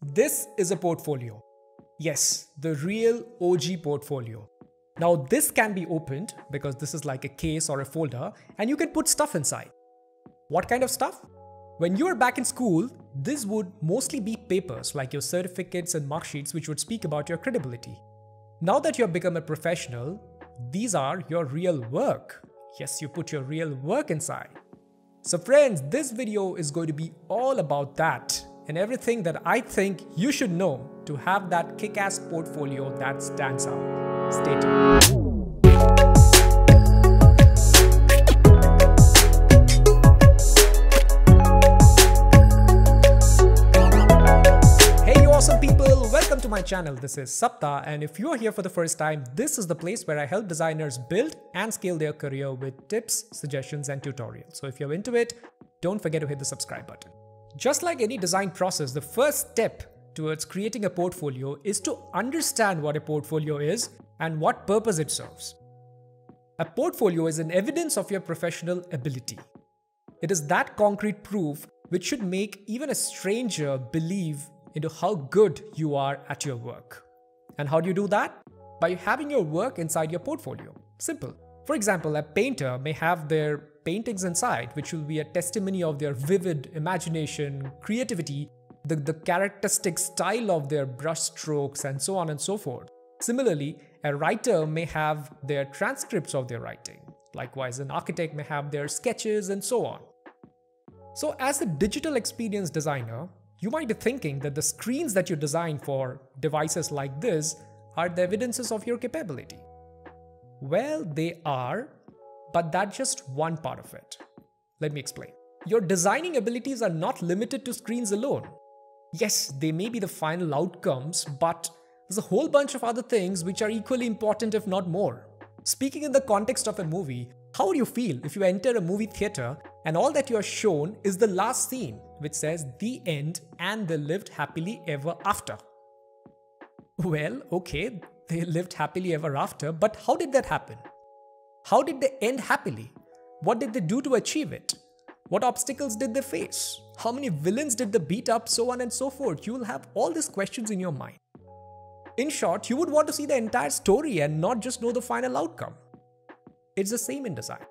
This is a portfolio. Yes, the real OG portfolio. Now this can be opened because this is like a case or a folder and you can put stuff inside. What kind of stuff? When you are back in school, this would mostly be papers like your certificates and mark sheets which would speak about your credibility. Now that you have become a professional, these are your real work. Yes, you put your real work inside. So friends, this video is going to be all about that and everything that I think you should know to have that kick-ass portfolio that stands out. Stay tuned. Hey you awesome people, welcome to my channel. This is Sapta and if you are here for the first time, this is the place where I help designers build and scale their career with tips, suggestions and tutorials. So if you're into it, don't forget to hit the subscribe button. Just like any design process, the first step towards creating a portfolio is to understand what a portfolio is and what purpose it serves. A portfolio is an evidence of your professional ability. It is that concrete proof which should make even a stranger believe into how good you are at your work. And how do you do that? By having your work inside your portfolio. Simple. For example, a painter may have their paintings inside, which will be a testimony of their vivid imagination, creativity, the, the characteristic style of their brush strokes, and so on and so forth. Similarly, a writer may have their transcripts of their writing. Likewise, an architect may have their sketches and so on. So, as a digital experience designer, you might be thinking that the screens that you design for devices like this are the evidences of your capability. Well, they are, but that's just one part of it. Let me explain. Your designing abilities are not limited to screens alone. Yes, they may be the final outcomes, but there's a whole bunch of other things which are equally important, if not more. Speaking in the context of a movie, how would you feel if you enter a movie theater and all that you are shown is the last scene, which says the end and they lived happily ever after? Well, okay, they lived happily ever after, but how did that happen? How did they end happily? What did they do to achieve it? What obstacles did they face? How many villains did they beat up? So on and so forth. You will have all these questions in your mind. In short, you would want to see the entire story and not just know the final outcome. It's the same in design.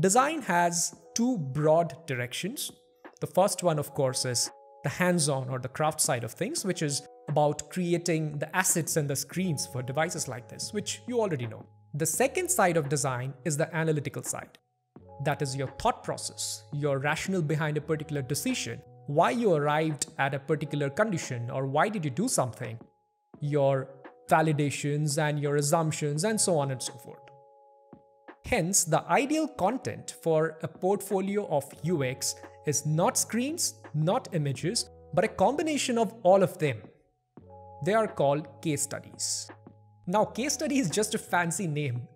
Design has two broad directions. The first one, of course, is the hands on or the craft side of things, which is about creating the assets and the screens for devices like this, which you already know. The second side of design is the analytical side. That is your thought process, your rationale behind a particular decision, why you arrived at a particular condition or why did you do something, your validations and your assumptions and so on and so forth. Hence, the ideal content for a portfolio of UX is not screens, not images, but a combination of all of them. They are called case studies. Now, case study is just a fancy name.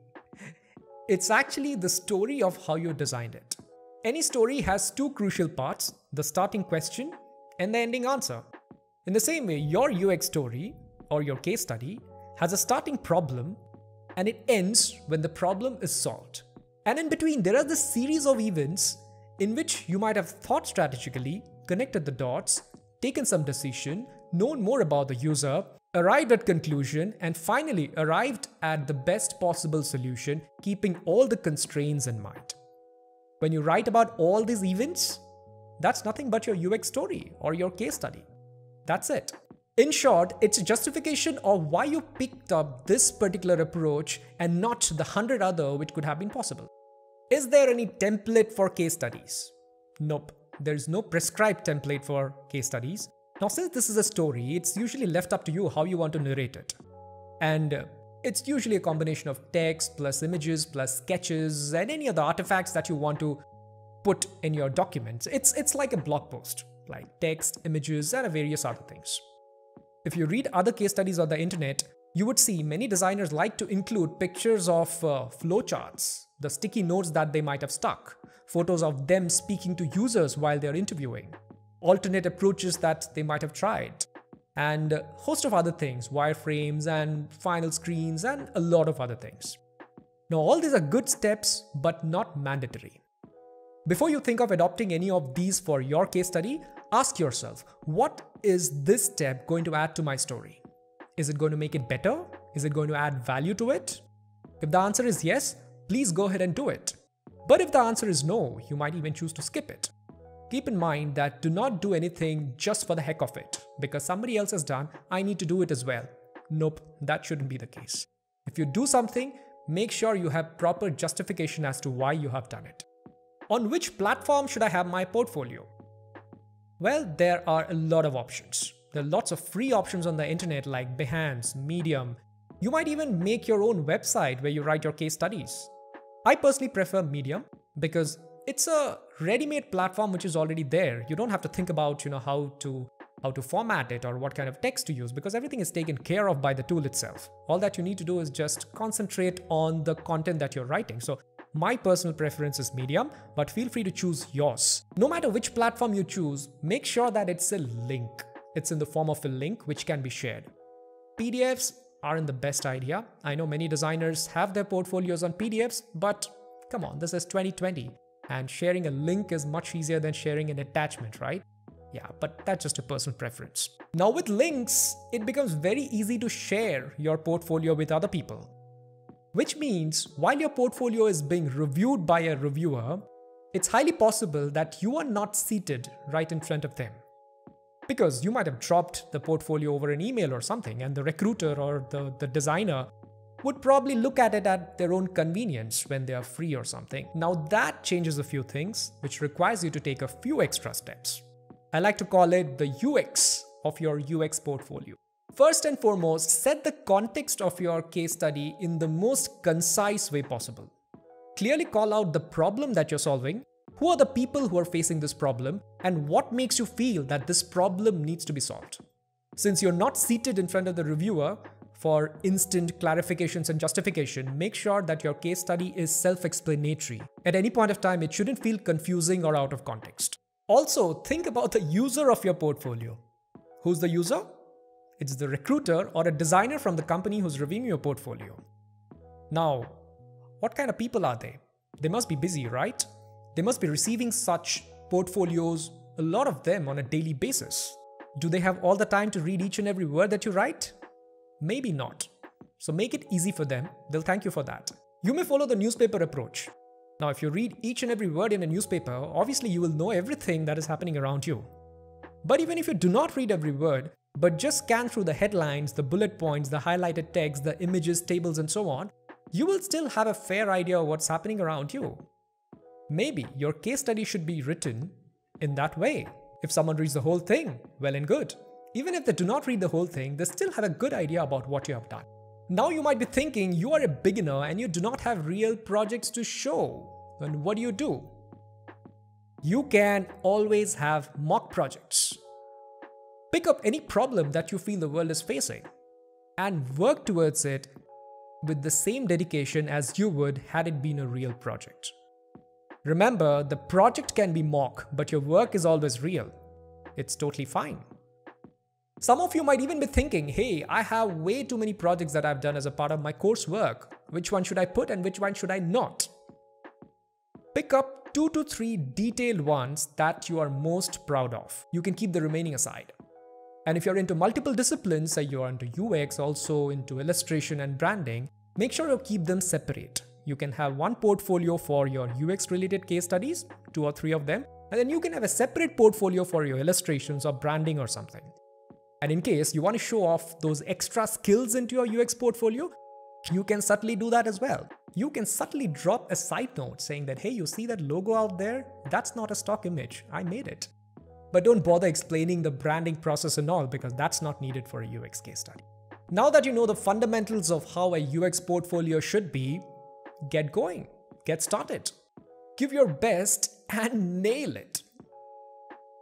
It's actually the story of how you designed it. Any story has two crucial parts, the starting question and the ending answer. In the same way, your UX story or your case study has a starting problem and it ends when the problem is solved. And in between, there are the series of events in which you might have thought strategically, connected the dots, taken some decision, known more about the user, arrived at conclusion, and finally arrived at the best possible solution, keeping all the constraints in mind. When you write about all these events, that's nothing but your UX story or your case study. That's it. In short, it's a justification of why you picked up this particular approach and not the hundred other which could have been possible. Is there any template for case studies? Nope, there's no prescribed template for case studies. Now, since this is a story, it's usually left up to you how you want to narrate it. And uh, it's usually a combination of text plus images plus sketches and any other artifacts that you want to put in your documents. It's, it's like a blog post, like text, images, and various other things. If you read other case studies on the internet, you would see many designers like to include pictures of uh, flowcharts, the sticky notes that they might have stuck, photos of them speaking to users while they're interviewing, alternate approaches that they might have tried, and a host of other things, wireframes and final screens and a lot of other things. Now all these are good steps but not mandatory. Before you think of adopting any of these for your case study, Ask yourself, what is this step going to add to my story? Is it going to make it better? Is it going to add value to it? If the answer is yes, please go ahead and do it. But if the answer is no, you might even choose to skip it. Keep in mind that do not do anything just for the heck of it. Because somebody else has done, I need to do it as well. Nope, that shouldn't be the case. If you do something, make sure you have proper justification as to why you have done it. On which platform should I have my portfolio? Well, there are a lot of options. There are lots of free options on the internet like Behance, Medium. You might even make your own website where you write your case studies. I personally prefer Medium because it's a ready-made platform which is already there. You don't have to think about, you know, how to how to format it or what kind of text to use because everything is taken care of by the tool itself. All that you need to do is just concentrate on the content that you're writing. So my personal preference is Medium, but feel free to choose yours. No matter which platform you choose, make sure that it's a link. It's in the form of a link which can be shared. PDFs aren't the best idea. I know many designers have their portfolios on PDFs, but come on, this is 2020 and sharing a link is much easier than sharing an attachment, right? Yeah, but that's just a personal preference. Now with links, it becomes very easy to share your portfolio with other people. Which means while your portfolio is being reviewed by a reviewer, it's highly possible that you are not seated right in front of them. Because you might have dropped the portfolio over an email or something, and the recruiter or the, the designer would probably look at it at their own convenience when they are free or something. Now that changes a few things, which requires you to take a few extra steps. I like to call it the UX of your UX portfolio. First and foremost, set the context of your case study in the most concise way possible. Clearly call out the problem that you're solving, who are the people who are facing this problem, and what makes you feel that this problem needs to be solved. Since you're not seated in front of the reviewer for instant clarifications and justification, make sure that your case study is self-explanatory. At any point of time, it shouldn't feel confusing or out of context. Also, think about the user of your portfolio. Who's the user? It's the recruiter or a designer from the company who's reviewing your portfolio. Now, what kind of people are they? They must be busy, right? They must be receiving such portfolios, a lot of them on a daily basis. Do they have all the time to read each and every word that you write? Maybe not. So make it easy for them, they'll thank you for that. You may follow the newspaper approach. Now, if you read each and every word in a newspaper, obviously you will know everything that is happening around you. But even if you do not read every word, but just scan through the headlines, the bullet points, the highlighted text, the images, tables, and so on, you will still have a fair idea of what's happening around you. Maybe your case study should be written in that way. If someone reads the whole thing, well and good. Even if they do not read the whole thing, they still have a good idea about what you have done. Now you might be thinking you are a beginner and you do not have real projects to show. Then what do you do? You can always have mock projects. Pick up any problem that you feel the world is facing and work towards it with the same dedication as you would had it been a real project. Remember, the project can be mock, but your work is always real. It's totally fine. Some of you might even be thinking, hey, I have way too many projects that I've done as a part of my coursework. Which one should I put and which one should I not? Pick up two to three detailed ones that you are most proud of. You can keep the remaining aside. And if you're into multiple disciplines, say you're into UX, also into illustration and branding, make sure you keep them separate. You can have one portfolio for your UX related case studies, two or three of them, and then you can have a separate portfolio for your illustrations or branding or something. And in case you want to show off those extra skills into your UX portfolio, you can subtly do that as well. You can subtly drop a side note saying that, hey, you see that logo out there? That's not a stock image. I made it. But don't bother explaining the branding process and all because that's not needed for a UX case study. Now that you know the fundamentals of how a UX portfolio should be, get going, get started. Give your best and nail it.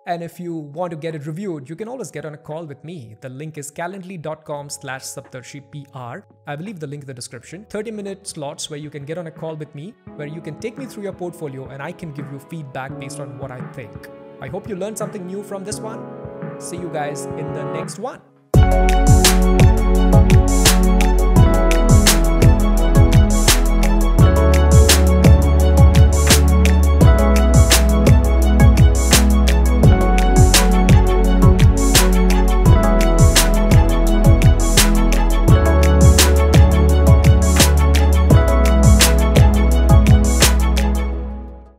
And if you want to get it reviewed, you can always get on a call with me. The link is calendly.com slash saptarshipr. I will leave the link in the description. 30 minute slots where you can get on a call with me, where you can take me through your portfolio and I can give you feedback based on what I think. I hope you learned something new from this one. See you guys in the next one.